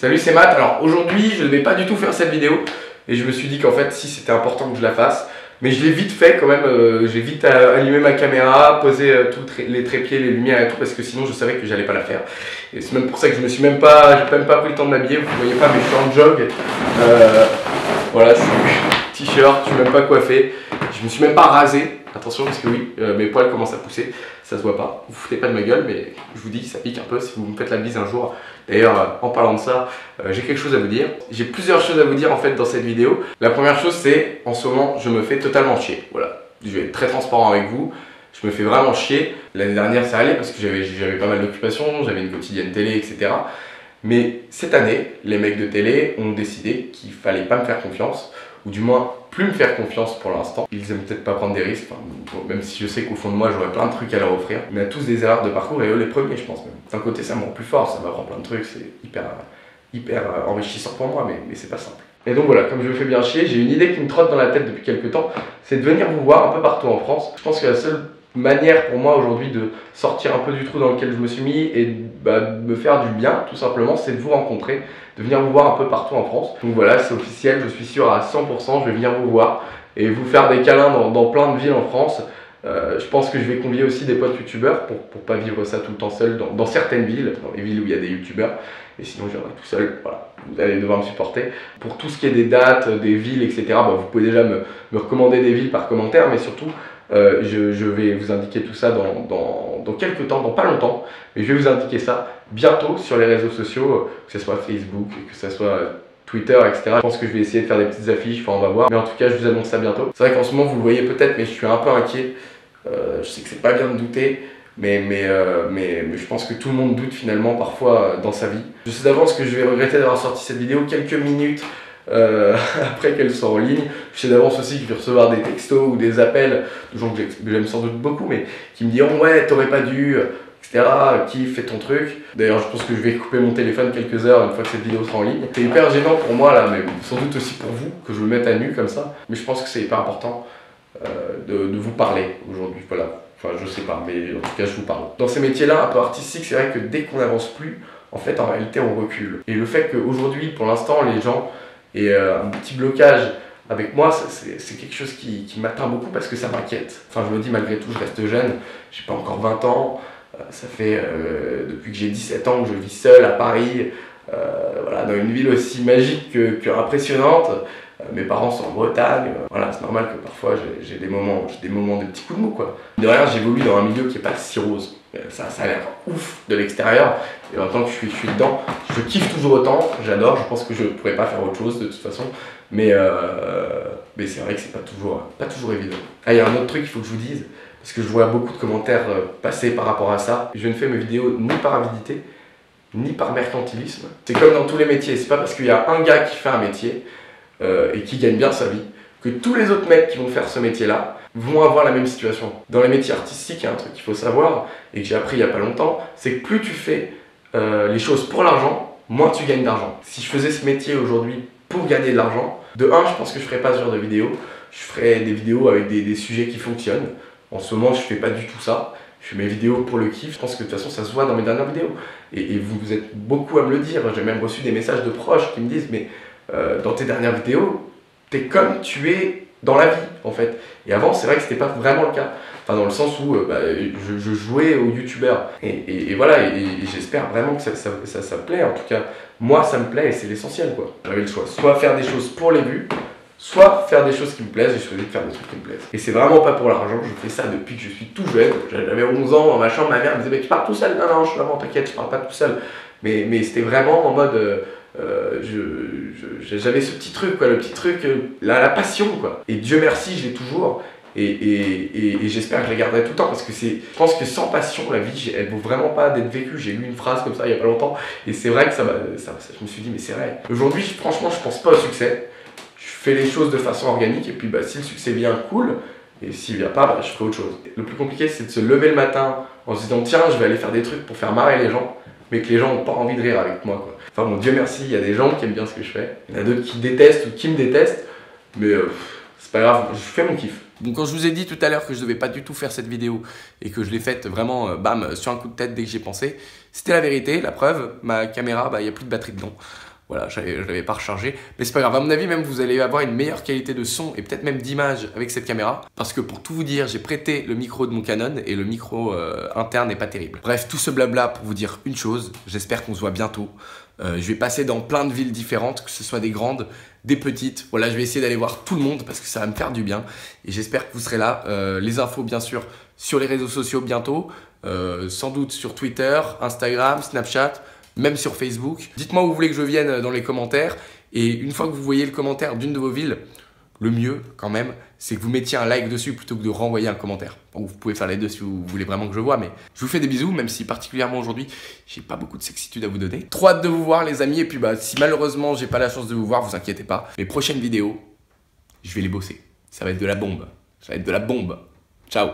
Salut c'est Matt, alors aujourd'hui je ne vais pas du tout faire cette vidéo et je me suis dit qu'en fait si c'était important que je la fasse. Mais je l'ai vite fait quand même, euh, j'ai vite euh, allumé ma caméra, posé euh, tous les trépieds, les lumières et tout parce que sinon je savais que j'allais pas la faire. Et c'est même pour ça que je me suis même pas, même pas pris le temps de m'habiller, vous voyez pas mais je suis en jog. Voilà, je suis t-shirt, je suis même pas coiffé, je me suis même pas rasé Attention parce que oui, mes poils commencent à pousser, ça se voit pas. Vous foutez pas de ma gueule, mais je vous dis, ça pique un peu si vous me faites la bise un jour. D'ailleurs, euh, en parlant de ça, euh, j'ai quelque chose à vous dire. J'ai plusieurs choses à vous dire en fait dans cette vidéo. La première chose, c'est en ce moment, je me fais totalement chier. Voilà, je vais être très transparent avec vous. Je me fais vraiment chier. L'année dernière, ça allait parce que j'avais pas mal d'occupations, j'avais une quotidienne télé, etc. Mais cette année, les mecs de télé ont décidé qu'il fallait pas me faire confiance, ou du moins plus me faire confiance pour l'instant. Ils aiment peut-être pas prendre des risques, même si je sais qu'au fond de moi j'aurais plein de trucs à leur offrir. Mais à tous des erreurs de parcours et eux les premiers, je pense même. D'un côté, ça me rend plus fort, ça m'apprend plein de trucs, c'est hyper, hyper euh, enrichissant pour moi, mais, mais c'est pas simple. Et donc voilà, comme je me fais bien chier, j'ai une idée qui me trotte dans la tête depuis quelques temps, c'est de venir vous voir un peu partout en France. Je pense que la seule manière pour moi aujourd'hui de sortir un peu du trou dans lequel je me suis mis et bah, me faire du bien, tout simplement, c'est de vous rencontrer, de venir vous voir un peu partout en France. Donc voilà, c'est officiel, je suis sûr à 100%, je vais venir vous voir et vous faire des câlins dans, plein de villes en France. Euh, je pense que je vais convier aussi des potes youtubeurs pour, pour pas vivre ça tout le temps seul dans, certaines villes, dans les villes où il y a des youtubeurs. Et sinon, je viendrai tout seul. Voilà, vous allez devoir me supporter. Pour tout ce qui est des dates, des villes, etc., bah, vous pouvez déjà me, me recommander des villes par commentaire, mais surtout, euh, je, vais vous indiquer tout ça dans, dans, dans, quelques temps, dans pas longtemps, mais je vais vous indiquer ça bientôt sur les réseaux sociaux, que ce soit Facebook, que ce soit Twitter, etc. Je pense que je vais essayer de faire des petites affiches, enfin on va voir. Mais en tout cas, je vous annonce ça bientôt. C'est vrai qu'en ce moment, vous le voyez peut-être, mais je suis un peu inquiet. Euh, je sais que c'est pas bien de douter, mais, euh, mais, mais, je pense que tout le monde doute finalement parfois dans sa vie. Je sais d'avance que je vais regretter d'avoir sorti cette vidéo quelques minutes euh, après qu'elle soit en ligne. Je sais d'avance aussi que je vais recevoir des textos ou des appels de gens que j'aime sans doute beaucoup, mais qui me diront ouais, t'aurais pas dû, etc. Qui fait ton truc D'ailleurs, je pense que je vais couper mon téléphone quelques heures une fois que cette vidéo sera en ligne. C'est hyper gênant pour moi là, mais sans doute aussi pour vous que je me mette à nu comme ça. Mais je pense que c'est hyper important euh, de, de vous parler aujourd'hui. Voilà. Enfin, je sais pas, mais en tout cas, je vous parle. Dans ces métiers-là, un peu artistiques, c'est vrai que dès qu'on n'avance plus, en fait, en réalité, on recule. Et le fait qu'aujourd'hui, pour l'instant, les gens et euh, un petit blocage avec moi, c'est quelque chose qui, m'atteint beaucoup parce que ça m'inquiète. Enfin, je me dis, malgré tout, je reste jeune, j'ai pas encore 20 ans, euh, ça fait euh, depuis que j'ai 17 ans que je vis seul à Paris, voilà, dans une ville aussi magique que, que impressionnante. mes parents sont en Bretagne, voilà, c'est normal que parfois j'ai des moments, des moments de petits coups de mou, quoi. De rien, j'évolue dans un milieu qui est pas si rose. Ça, ça a l'air ouf de l'extérieur, et en que je suis, dedans, je kiffe toujours autant, j'adore, je pense que je ne pourrais pas faire autre chose de toute façon, mais, euh, mais c'est vrai que c'est pas toujours, pas toujours évident. Ah, il y a un autre truc qu'il faut que je vous dise, parce que je vois beaucoup de commentaires euh, passer par rapport à ça. Je ne fais mes vidéos ni par avidité, ni par mercantilisme. C'est comme dans tous les métiers, c'est pas parce qu'il y a un gars qui fait un métier euh, et qui gagne bien sa vie que tous les autres mecs qui vont faire ce métier-là vont avoir la même situation. Dans les métiers artistiques, il y a un truc qu'il faut savoir et que j'ai appris il y a pas longtemps, c'est que plus tu fais euh, les choses pour l'argent, moins tu gagnes d'argent. Si je faisais ce métier aujourd'hui pour gagner de l'argent, de un, je pense que je ferais pas ce genre de vidéos. Je ferais des vidéos avec des, sujets qui fonctionnent. En ce moment, je fais pas du tout ça. Je fais mes vidéos pour le kiff. Je pense que de toute façon, ça se voit dans mes dernières vidéos. Et, vous, vous êtes beaucoup à me le dire. J'ai même reçu des messages de proches qui me disent Mais euh, dans tes dernières vidéos, t'es comme tu es dans la vie, en fait. Et avant, c'est vrai que c'était pas vraiment le cas. Enfin, dans le sens où euh, bah, je, jouais aux youtubeurs. Et, voilà, et, j'espère vraiment que ça, ça, ça, plaît. En tout cas, moi, ça me plaît et c'est l'essentiel, quoi. J'avais le choix. Soit faire des choses pour les vues, soit faire des choses qui me plaisent. J'ai choisi de faire des trucs qui me plaisent. Et c'est vraiment pas pour l'argent. Je fais ça depuis que je suis tout jeune. J'avais 11 ans dans ma chambre. Ma mère me disait, mais tu pars tout seul Non, non, je suis vraiment, t'inquiète, je pars pas tout seul. Mais, mais c'était vraiment en mode... Euh, euh, j'avais ce petit truc, quoi, le petit truc, la, la passion, quoi. Et Dieu merci, je l'ai toujours. Et, j'espère que je la garderai tout le temps parce que c'est, je pense que sans passion, la vie, elle vaut vraiment pas d'être vécue. J'ai lu une phrase comme ça il y a pas longtemps et c'est vrai que ça, ça, je me suis dit, mais c'est vrai. Aujourd'hui, franchement, je pense pas au succès. Je fais les choses de façon organique et puis bah, si le succès vient, cool. Et s'il vient pas, bah, je ferai autre chose. Le plus compliqué, c'est de se lever le matin en se disant, tiens, je vais aller faire des trucs pour faire marrer les gens, mais que les gens n'ont pas envie de rire avec moi. Quoi. Enfin, mon Dieu merci, il y a des gens qui aiment bien ce que je fais. Il y en a d'autres qui détestent ou qui me détestent, mais. Euh, C'est pas grave, je fais mon kiff. Donc quand je vous ai dit tout à l'heure que je devais pas du tout faire cette vidéo et que je l'ai faite vraiment, euh, bam, sur un coup de tête dès que j'ai pensé, c'était la vérité, la preuve, ma caméra, bah, il n'y a plus de batterie dedans. Voilà, je l'avais pas rechargé. Mais c'est pas grave, à mon avis, même vous allez avoir une meilleure qualité de son et peut-être même d'image avec cette caméra. Parce que pour tout vous dire, j'ai prêté le micro de mon Canon et le micro euh, interne n'est pas terrible. Bref, tout ce blabla pour vous dire une chose, j'espère qu'on se voit bientôt. Euh, je vais passer dans plein de villes différentes, que ce soit des grandes, des petites. Voilà, je vais essayer d'aller voir tout le monde parce que ça va me faire du bien. Et j'espère que vous serez là. Euh, les infos, bien sûr, sur les réseaux sociaux bientôt. sans doute sur Twitter, Instagram, Snapchat même sur Facebook. Dites-moi où vous voulez que je vienne dans les commentaires. Et une fois que vous voyez le commentaire d'une de vos villes, le mieux quand même, c'est que vous mettiez un like dessus plutôt que de renvoyer un commentaire. vous pouvez faire les deux si vous voulez vraiment que je vois, mais je vous fais des bisous, même si particulièrement aujourd'hui, j'ai pas beaucoup de sexitude à vous donner. Trop hâte de vous voir les amis, et puis bah si malheureusement j'ai pas la chance de vous voir, vous inquiétez pas. Mes prochaines vidéos, je vais les bosser. Ça va être de la bombe. Ça va être de la bombe. Ciao